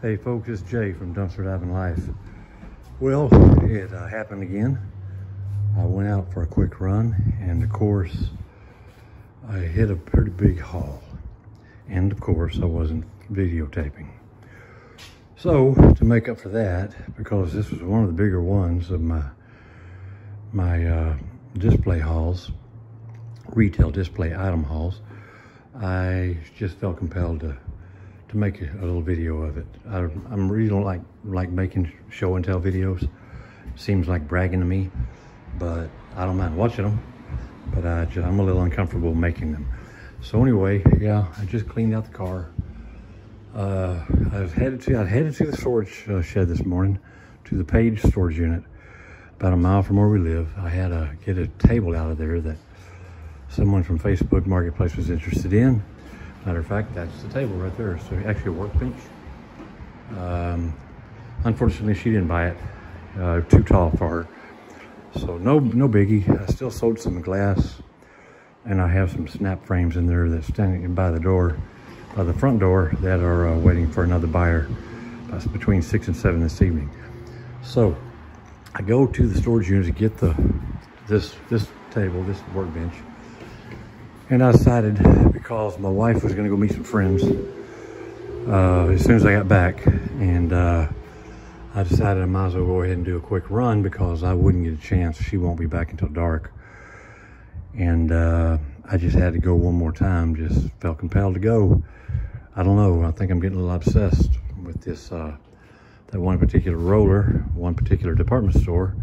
Hey folks, it's Jay from Dumpster Diving Life. Well, it uh, happened again. I went out for a quick run and of course I hit a pretty big haul. And of course I wasn't videotaping. So to make up for that, because this was one of the bigger ones of my my uh, display hauls, retail display item hauls, I just felt compelled to to make a, little video of it. I, am really don't like like making show and tell videos. Seems like bragging to me, but I don't mind watching them. But I just, I'm a little uncomfortable making them. So anyway, yeah, I just cleaned out the car. Uh, I was headed to I headed to the storage uh, shed this morning, to the Page storage unit, about a mile from where we live. I had to get a table out of there that someone from Facebook Marketplace was interested in. Matter of fact, that's the table right there. So actually a workbench. Um, unfortunately, she didn't buy it. Uh, too tall for her. So no, no biggie. I still sold some glass and I have some snap frames in there that's standing by the door, by the front door that are uh, waiting for another buyer. That's between six and seven this evening. So I go to the storage unit to get the this this table, this workbench, and I decided because my wife was gonna go meet some friends uh, as soon as I got back. And uh, I decided I might as well go ahead and do a quick run because I wouldn't get a chance. She won't be back until dark. And uh, I just had to go one more time. Just felt compelled to go. I don't know. I think I'm getting a little obsessed with this, uh, that one particular roller, one particular department store.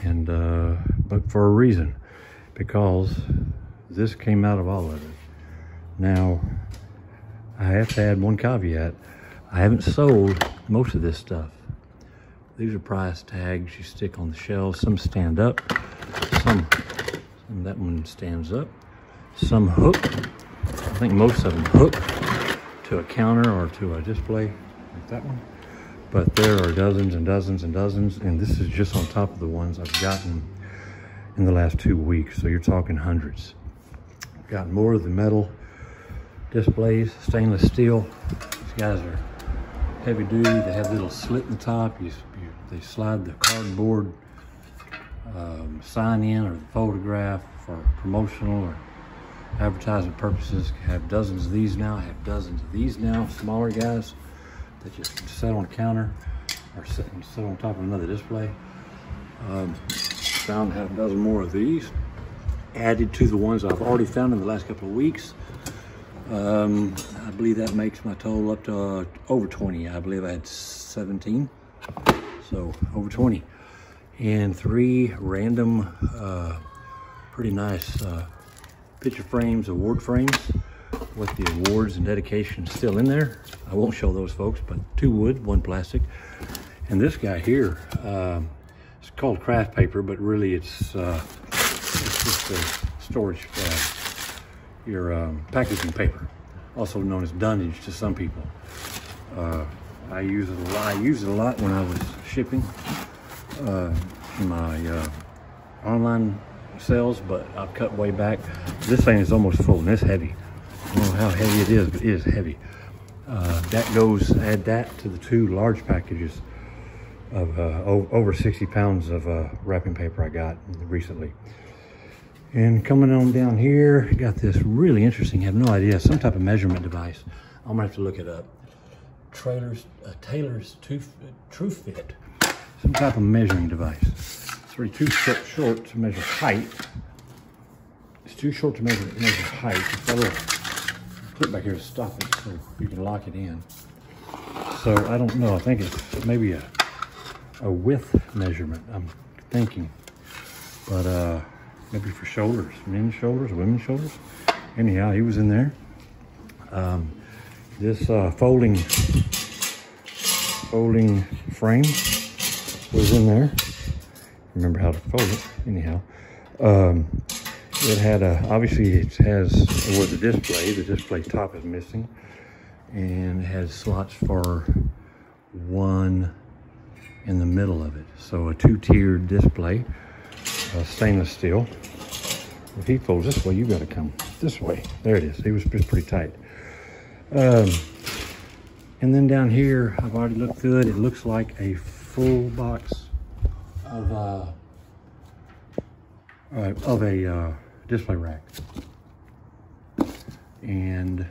And, uh, but for a reason, because this came out of all of it. Now, I have to add one caveat. I haven't sold most of this stuff. These are price tags you stick on the shelves. Some stand up, some, some that one stands up. Some hook. I think most of them hook to a counter or to a display, like that one. But there are dozens and dozens and dozens, and this is just on top of the ones I've gotten in the last two weeks. So you're talking hundreds got more of the metal displays, stainless steel. These guys are heavy duty. They have little slit in the top. You, you, they slide the cardboard um, sign in or the photograph for promotional or advertising purposes. have dozens of these now. Have dozens of these now, smaller guys that just sit on a counter or sit, sit on top of another display. Um, found have a dozen more of these added to the ones I've already found in the last couple of weeks. Um, I believe that makes my total up to uh, over 20. I believe I had 17, so over 20. And three random, uh, pretty nice uh, picture frames, award frames with the awards and dedications still in there. I won't show those folks, but two wood, one plastic. And this guy here, um, it's called kraft paper, but really it's a storage, uh, your um, packaging paper, also known as dunnage to some people. Uh, I use it a lot. I used it a lot when I was shipping uh, my uh, online sales, but I've cut way back. This thing is almost full and it's heavy. I don't know how heavy it is, but it is heavy. Uh, that goes, add that to the two large packages of uh, over 60 pounds of uh, wrapping paper I got recently. And coming on down here, got this really interesting, I have no idea, some type of measurement device. I'm gonna have to look it up. Trailers, uh, Taylor's True, True Fit, some type of measuring device. It's really too short, to measure height. It's too short to measure, measure height. It's a little clip back here to stop it so you can lock it in. So I don't know, I think it's maybe a, a width measurement, I'm thinking. But uh, maybe for shoulders, men's shoulders, women's shoulders. Anyhow, he was in there. Um, this uh, folding folding frame was in there. Remember how to fold it. Anyhow, um, it had a obviously it has it was a display. The display top is missing, and it has slots for one in the middle of it. So a two-tiered display uh, stainless steel. If he folds this way, you got to come this way. There it is. He was pretty tight. Um, And then down here, I've already looked through it. It looks like a full box of uh, uh, of a uh, display rack. And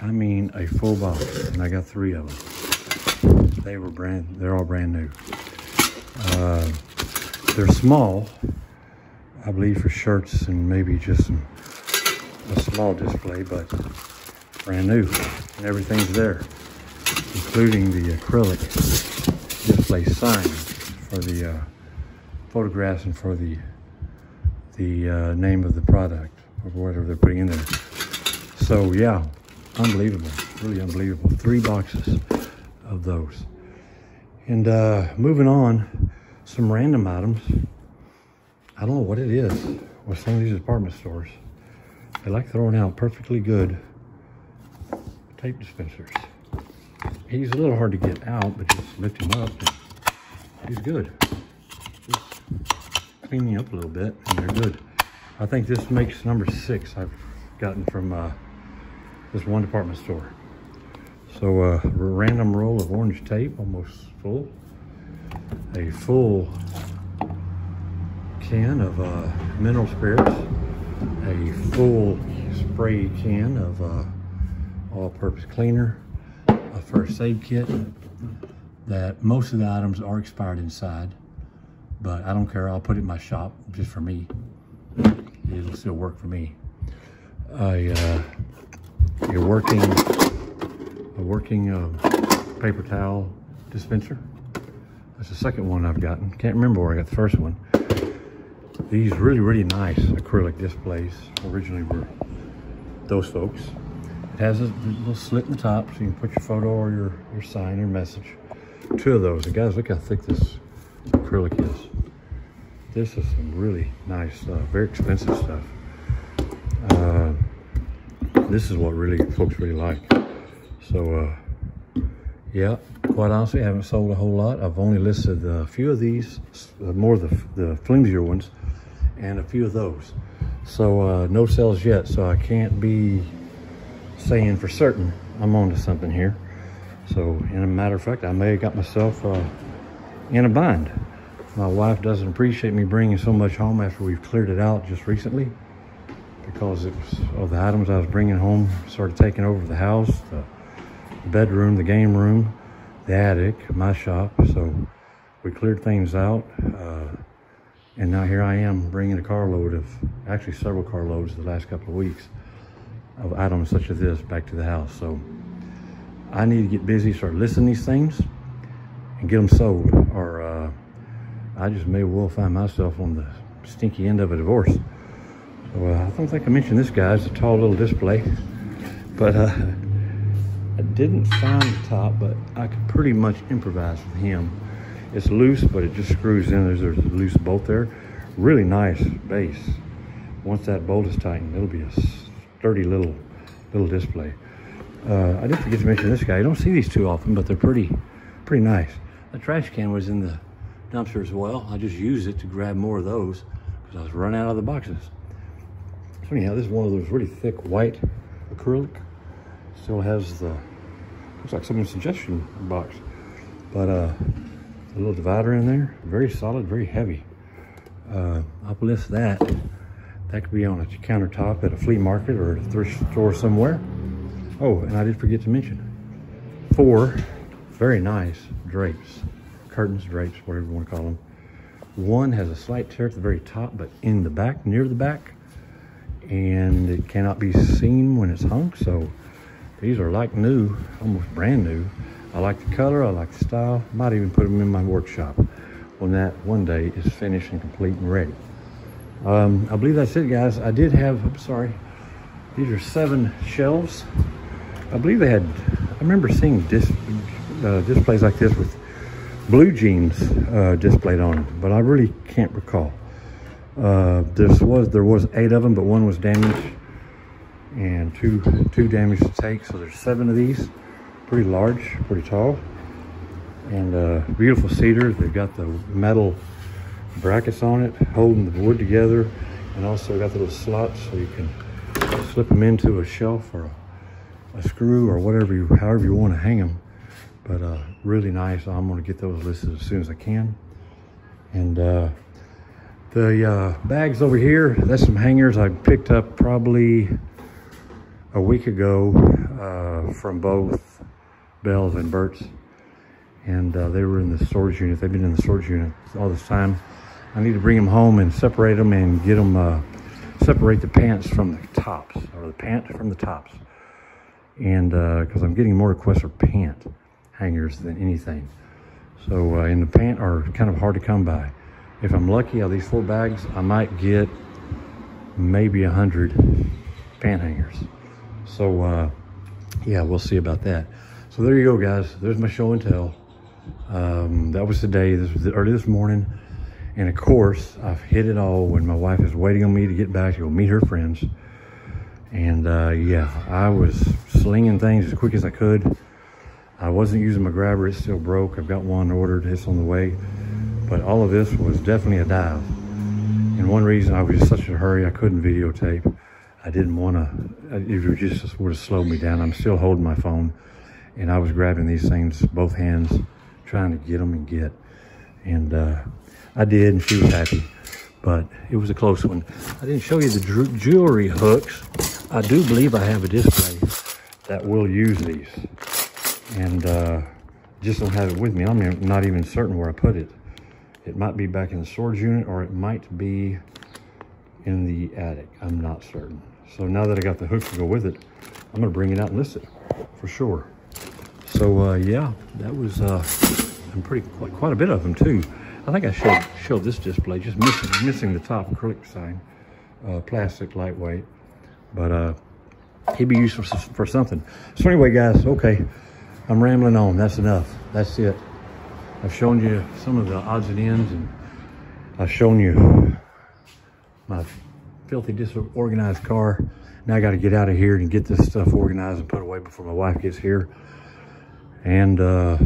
I mean a full box, and I got three of them. They were brand, they're all brand new. Uh, they're small, I believe for shirts and maybe just some, a small display, but brand new. And everything's there, including the acrylic display signs for the uh, photographs and for the the uh, name of the product or whatever they're putting in there. So yeah, unbelievable, really unbelievable. Three boxes of those. And uh, moving on, some random items. I don't know what it is with some of these department stores. They like throwing out perfectly good tape dispensers. He's a little hard to get out, but just lift him up. He's good. Just clean me up a little bit, and they're good. I think this makes number six I've gotten from uh, this one department store. So uh, a random roll of orange tape, almost full. A full can of uh, mineral spirits. A full spray can of uh, all-purpose cleaner. A first aid kit that most of the items are expired inside, but I don't care. I'll put it in my shop just for me. It'll still work for me. A, uh, a working, a working uh, paper towel dispenser. That's the second one I've gotten. Can't remember where I got the first one. These really, really nice acrylic displays originally were those folks. It has a little slit in the top so you can put your photo or your, your sign or message. Two of those. And guys, look how thick this acrylic is. This is some really nice stuff, very expensive stuff. Uh, this is what really folks really like. So, uh, yeah, quite honestly, I haven't sold a whole lot. I've only listed a few of these, uh, more of the, the flimsier ones, and a few of those. So, uh, no sales yet, so I can't be saying for certain I'm on to something here. So, in a matter of fact, I may have got myself uh, in a bind. My wife doesn't appreciate me bringing so much home after we've cleared it out just recently because it was of the items I was bringing home started taking over the house, the bedroom, the game room, the attic, my shop. So we cleared things out. Uh, and now here I am bringing a carload of, actually several carloads the last couple of weeks of items such as this back to the house. So I need to get busy, start listing these things and get them sold or uh, I just may well find myself on the stinky end of a divorce. So uh, I don't think I mentioned this guy. It's a tall little display. But uh, didn't find the top, but I could pretty much improvise with him. It's loose, but it just screws in. There's, there's a loose bolt there. Really nice base. Once that bolt is tightened, it'll be a sturdy little little display. Uh, I did forget to mention this guy. You don't see these too often, but they're pretty, pretty nice. The trash can was in the dumpster as well. I just used it to grab more of those because I was running out of the boxes. So anyhow, this is one of those really thick white acrylic. Still has the, looks like someone's suggestion box. But uh, a little divider in there, very solid, very heavy. Uh, list that. That could be on a countertop at a flea market or a thrift store somewhere. Oh, and I did forget to mention, four very nice drapes, curtains, drapes, whatever you want to call them. One has a slight tear at the very top, but in the back, near the back, and it cannot be seen when it's hung. So these are like new, almost brand new. I like the color, I like the style. Might even put them in my workshop when that one day is finished and complete and ready. Um, I believe that's it, guys. I did have, I'm sorry, these are seven shelves. I believe they had, I remember seeing dis, uh, displays like this with blue jeans uh, displayed on them, but I really can't recall. Uh, this was there was eight of them, but one was damaged and two two damaged to take. So there's seven of these, pretty large, pretty tall, and uh, beautiful cedar. They've got the metal brackets on it, holding the wood together, and also got the little slots so you can slip them into a shelf or a a screw or whatever you, however you want to hang them. But uh, really nice. I'm going to get those listed as soon as I can. And uh, the uh, bags over here, that's some hangers I picked up probably a week ago uh, from both Bealls and Burke's. And uh, they were in the storage unit. They've been in the storage unit all this time. I need to bring them home and separate them and get them, uh, separate the pants from the tops, or the pant from the tops. And because uh, I'm getting more requests for pant hangers than anything. So, uh, and the pant are kind of hard to come by. If I'm lucky out of these four bags, I might get maybe a hundred pant hangers. So, uh, yeah, we'll see about that. So there you go, guys. There's my show and tell. Um, that was today. This was early this morning. And of course, I've hit it all when my wife is waiting on me to get back to go meet her friends. And uh, yeah, I was slinging things as quick as I could. I wasn't using my grabber. It still broke. I've got one ordered. It's on the way. But all of this was definitely a dive. And one reason I was in such a hurry, I couldn't videotape. I didn't want to, it just would have slowed me down. I'm still holding my phone. And I was grabbing these things, both hands, trying to get them and get. And uh, I did, and she was happy. But it was a close one. I didn't show you the jewelry hooks. I do believe I have a display that will use these and uh, just don't have it with me. I'm not even certain where I put it. It might be back in the storage unit or it might be in the attic. I'm not certain. So now that I got the hook to go with it, I'm gonna bring it out and list it for sure. So uh, yeah, that was uh, pretty quite, quite a bit of them too. I think I showed showed this display, just missing missing the top acrylic sign, uh, plastic, lightweight, but uh, he'd be useful for something. So anyway, guys, okay. I'm rambling on. That's enough. That's it. I've shown you some of the odds and ends and I've shown you my filthy disorganized car. Now I got to get out of here and get this stuff organized and put away before my wife gets here and uh,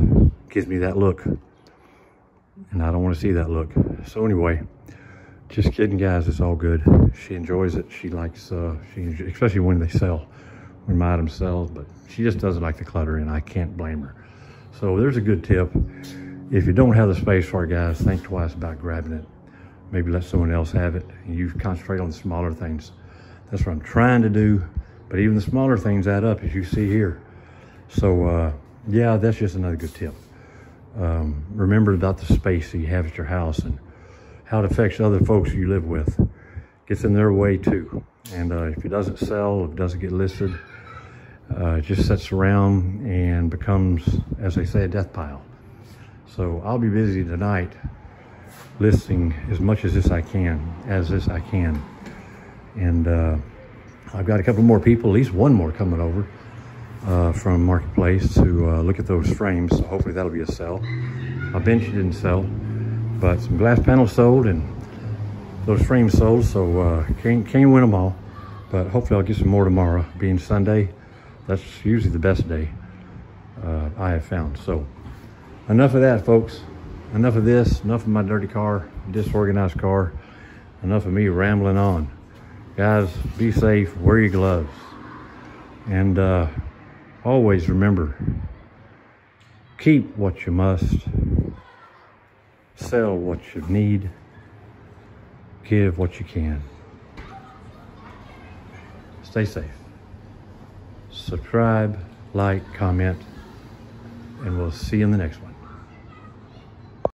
gives me that look. And I don't want to see that look. So anyway, just kidding guys, it's all good. She enjoys it. She likes, uh, she especially when they sell when my item sells, but she just doesn't like the clutter and I can't blame her. So there's a good tip. If you don't have the space for it, guys, think twice about grabbing it. Maybe let someone else have it and you concentrate on the smaller things. That's what I'm trying to do. But even the smaller things add up, as you see here. So uh, yeah, that's just another good tip. Um, remember about the space that you have at your house and how it affects other folks you live with. Gets in their way too. And uh, if it doesn't sell, if it doesn't get listed, uh, just sits around and becomes, as they say, a death pile. So I'll be busy tonight listing as much as this I can, as this I can. And uh, I've got a couple more people, at least one more coming over uh, from Marketplace to uh, look at those frames. So hopefully that'll be a sell. My bench didn't sell, but some glass panels sold and those frames sold. So uh, can't, can't win them all, but hopefully I'll get some more tomorrow being Sunday that's usually the best day uh, I have found. So enough of that, folks. Enough of this, enough of my dirty car, disorganized car, enough of me rambling on. Guys, be safe, wear your gloves. And uh, always remember, keep what you must, sell what you need, give what you can. Stay safe subscribe, like, comment, and we'll see you in the next one.